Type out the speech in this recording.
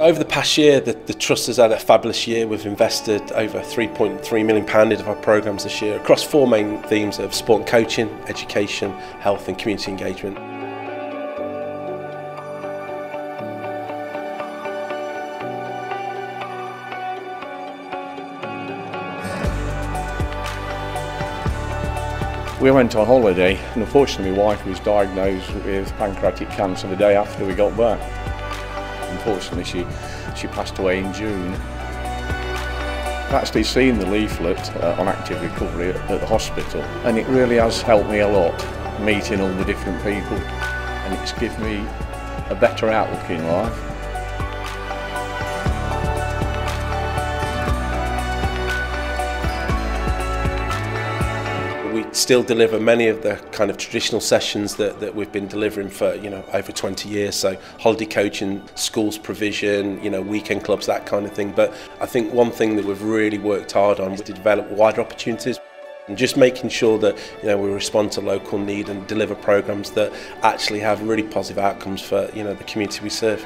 Over the past year, the, the Trust has had a fabulous year. We've invested over £3.3 million into our programmes this year across four main themes of sport and coaching, education, health and community engagement. We went on holiday and unfortunately my wife was diagnosed with pancreatic cancer the day after we got back. Unfortunately she, she passed away in June. I've actually seen the leaflet uh, on active recovery at, at the hospital and it really has helped me a lot meeting all the different people and it's given me a better outlook in life. we still deliver many of the kind of traditional sessions that, that we've been delivering for, you know, over 20 years. So holiday coaching, schools provision, you know, weekend clubs, that kind of thing. But I think one thing that we've really worked hard on is to develop wider opportunities. And just making sure that you know we respond to local need and deliver programs that actually have really positive outcomes for you know the community we serve.